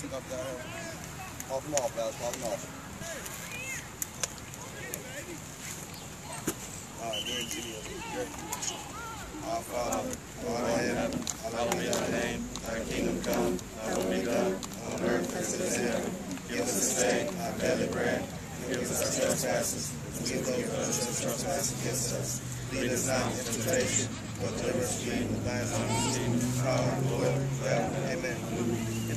Take off that hat. Pop them off, guys. Pop them off. Our Father, who art in heaven, hallowed be thy name. Thy kingdom come, thy will be done, on earth as it is in heaven. Give us this day our daily bread. Forgive us our trespasses, as we forgive those who trespass against us. Lead us not into temptation, but deliver us from evil. Thine is the kingdom, power, and glory,